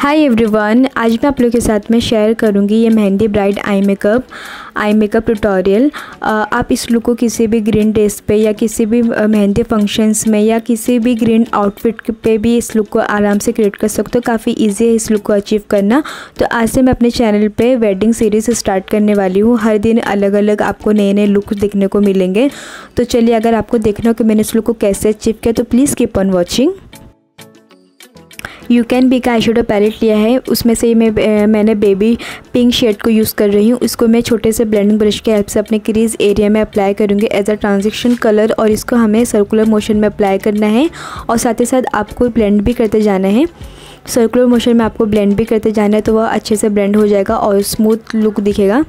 Hi everyone आज मैं आप लोगों के साथ में शेयर करूँगी ये mehndi bride eye makeup eye makeup tutorial आप इस लुक को किसी भी ग्रीन ड्रेस पे या किसी भी मेहंदी फ़ंक्शंस में या किसी भी ग्रीन आउटफिट पे भी इस लुक को आराम से क्रिएट कर सकते हो। काफ़ी इजी है इस लुक को अचीव करना। तो आज से मैं अपने चैनल पे वेडिंग सीरीज़ स्टार्ट करने वाली हूँ। हर दिन अलग अलग आपको नए नए लुक देखने को मिलेंगे। तो चलिए अगर आपको देखना हो कि मैंने इस लुक को कैसे अचीव किया तो please keep on watching you can be का आई पैलेट लिया है। उसमें से मैं मैंने बेबी पिंक शेड को यूज़ कर रही हूँ। इसको मैं छोटे से ब्लेंडिंग ब्रश के हेल्प से अपने क्रीज एरिया में अप्लाई करूँगी एज अ ट्रांजेक्शन कलर और इसको हमें सर्कुलर मोशन में अप्लाई करना है और साथ ही साथ आपको ब्लेंड भी करते जाना है। सर्कुलर मोशन में आपको ब्लेंड भी करते जाना है तो वह अच्छे से ब्लेंड हो जाएगा और स्मूथ लुक दिखेगा।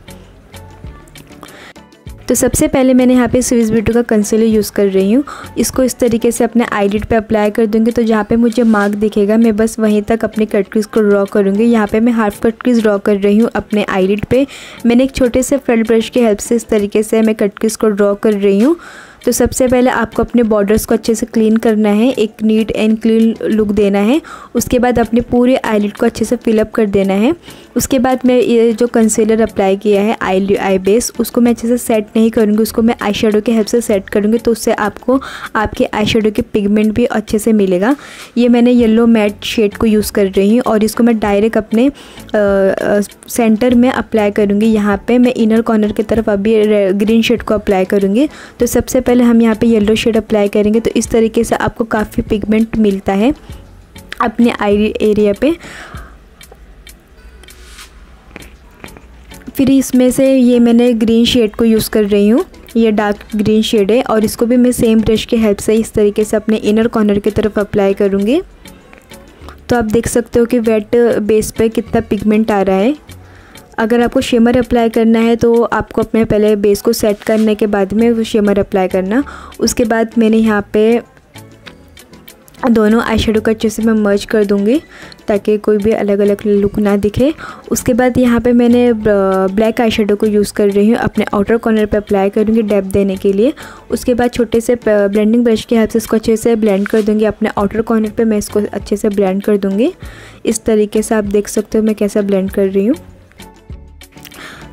तो सबसे पहले मैंने यहाँ पे स्विस ब्यूटी का कंसीलर यूज़ कर रही हूँ। इसको इस तरीके से अपने आईलिड पे अप्लाई कर दूँगी तो जहाँ पे मुझे मार्क दिखेगा, मैं बस वहीं तक अपने कट क्रीज को ड्रॉ करूँगी। यहाँ पे मैं हाफ़ कट क्रीज ड्रॉ कर रही हूँ अपने आईलिड पे। मैंने एक छोटे से फ्रंट ब्रश की हेल्प से इस तरीके से मैं कट क्रीज को ड्रॉ कर रही हूँ। तो सबसे पहले आपको अपने बॉर्डर्स को अच्छे से क्लीन करना है, एक नीट एंड क्लीन लुक देना है। उसके बाद अपने पूरे आईलिड को अच्छे से फिलअप कर देना है। उसके बाद मैं ये जो कंसीलर अप्लाई किया है आई आई बेस उसको मैं अच्छे से सेट नहीं करूँगी, उसको मैं आई शेडो के हेल्प से सेट करूँगी तो उससे आपको, आपके आई शेडो के पिगमेंट भी अच्छे से मिलेगा। ये मैंने येलो मैट शेड को यूज़ कर रही हूँ और इसको मैं डायरेक्ट अपने सेंटर में अप्लाई करूँगी। यहाँ पर मैं इनर कॉर्नर की तरफ़ अभी ग्रीन शेड को अप्लाई करूँगी। तो सबसे पहले हम यहाँ पे येलो शेड अप्लाई करेंगे तो इस तरीके से आपको काफ़ी पिगमेंट मिलता है अपने आई एरिया पे। फिर इसमें से ये मैंने ग्रीन शेड को यूज़ कर रही हूँ, ये डार्क ग्रीन शेड है, और इसको भी मैं सेम ब्रश की हेल्प से इस तरीके से अपने इनर कॉर्नर की तरफ़ अप्लाई करूँगी। तो आप देख सकते हो कि वेट बेस पे कितना पिगमेंट आ रहा है। अगर आपको शेमर अप्लाई करना है तो आपको अपने पहले बेस को सेट करने के बाद में वो शेमर अप्लाई करना। उसके बाद मैंने यहाँ पे दोनों आई को अच्छे से मैं मर्ज कर दूँगी, ताकि कोई भी अलग अलग लुक ना दिखे। उसके बाद यहाँ पे मैंने ब्लैक आई शेडो को यूज़ कर रही हूँ, अपने आउटर कॉर्नर पे अप्लाई करूँगी डेप देने के लिए। उसके बाद छोटे से ब्लेंडिंग ब्रश की हेल्प से इसको अच्छे से ब्लेंड कर दूँगी, अपने आउटर कॉर्नर पर मैं इसको अच्छे से ब्लेंड कर दूँगी। इस तरीके से आप देख सकते हो मैं कैसा ब्लेंड कर रही हूँ।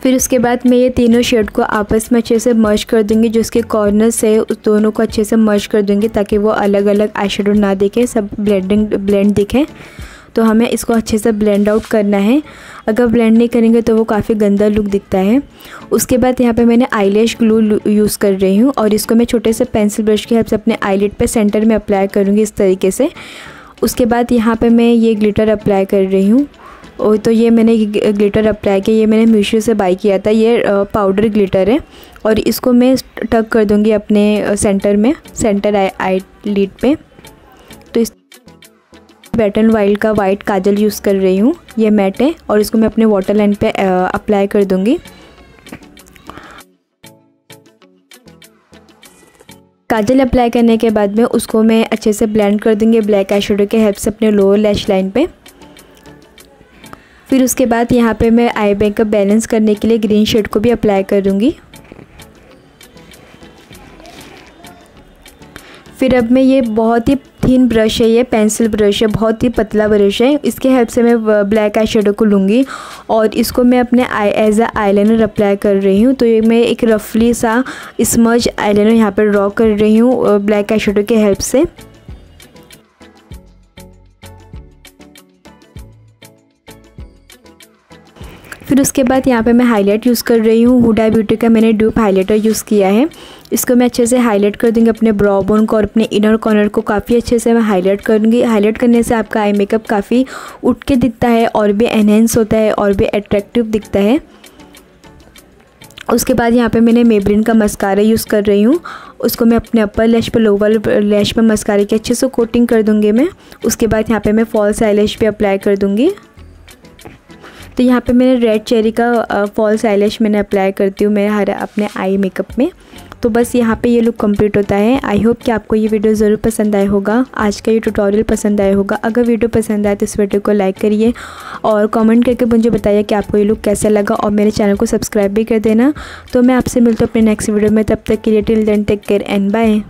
फिर उसके बाद मैं ये तीनों शेड को आपस में अच्छे से मर्ज कर दूँगी, जो उसके कॉर्नर से उस दोनों को अच्छे से मर्ज कर दूँगी, ताकि वो अलग अलग आई ना दिखे, सब ब्लेंडिंग ब्लेंड दिखे। तो हमें इसको अच्छे से ब्लेंड आउट करना है। अगर ब्लेंड नहीं करेंगे तो वो काफ़ी गंदा लुक दिखता है। उसके बाद यहाँ पे मैंने आईलैश ग्लू यूज़ कर रही हूँ, और इसको मैं छोटे से पेंसिल ब्रश की हेल्प से अपने आईलिड पे सेंटर में अप्लाई करूँगी इस तरीके से। उसके बाद यहाँ पे मैं ये ग्लिटर अप्लाई कर रही हूँ। तो ये मैंने ग्लिटर अप्लाई किया, ये मैंने मीशो से बाई किया था, ये पाउडर ग्लिटर है, और इसको मैं टक कर दूँगी अपने सेंटर में सेंटर आई आई लीड पे। तो इस बैटन वाइल्ड का वाइट काजल यूज़ कर रही हूँ, ये मैट है, और इसको मैं अपने वाटर लाइन पे अप्लाई कर दूँगी। काजल अप्लाई करने के बाद में उसको मैं अच्छे से ब्लेंड कर दूँगी ब्लैक आई के हेल्प से अपने लोअर लैश लाइन पे। फिर उसके बाद यहाँ पे मैं आई बैंक का बैलेंस करने के लिए ग्रीन शेड को भी अप्लाई करूँगी। फिर अब मैं ये बहुत ही थिन ब्रश है, ये पेंसिल ब्रश है, बहुत ही पतला ब्रश है। इसके हेल्प से मैं ब्लैक आई शेडो को लूँगी और इसको मैं अपने eye as a eyeliner apply कर रही हूँ। तो ये मैं एक रफली सा स्मज आईलाइनर यहाँ पर ड्रॉ कर रही हूँ ब्लैक आई शेडो के हेल्प से। फिर उसके बाद यहाँ पे मैं हाईलाइट यूज़ कर रही हूँ। हुडा ब्यूटी का मैंने ड्यूप हाईलाइटर यूज़ किया है। इसको मैं अच्छे से हाईलाइट कर दूँगी अपने ब्रॉ बोन को और अपने इनर कॉर्नर को काफ़ी अच्छे से मैं हाईलाइट करूँगी। हाईलाइट करने से आपका आई मेकअप काफ़ी उठ के दिखता है और भी एनहेंस होता है और भी अट्रैक्टिव दिखता है। उसके बाद यहाँ पे मैंने मेब्रिन का मस्कारा यूज़ कर रही हूँ। उसको मैं अपने अपर लैश पर लोअर लैश पर मस्कारे की अच्छे से कोटिंग कर दूँगी मैं। उसके बाद यहाँ पे मैं फॉल्स आई लैश भी अप्लाई कर दूँगी। तो यहाँ पे मैंने रेड चेरी का फॉल्स आईलैश मैंने अप्लाई करती हूँ मेरे हर, अपने आई मेकअप में। तो बस यहाँ पे ये लुक कंप्लीट होता है। आई होप कि आपको ये वीडियो ज़रूर पसंद आया होगा। आज का ये ट्यूटोरियल पसंद आया होगा। अगर वीडियो पसंद आए तो इस वीडियो को लाइक करिए और कमेंट करके मुझे बताइए कि आपको ये लुक कैसा लगा और मेरे चैनल को सब्सक्राइब भी कर देना। तो मैं आपसे मिलती हूँ अपने नेक्स्ट वीडियो में। तब तक के लिए till then take care and bye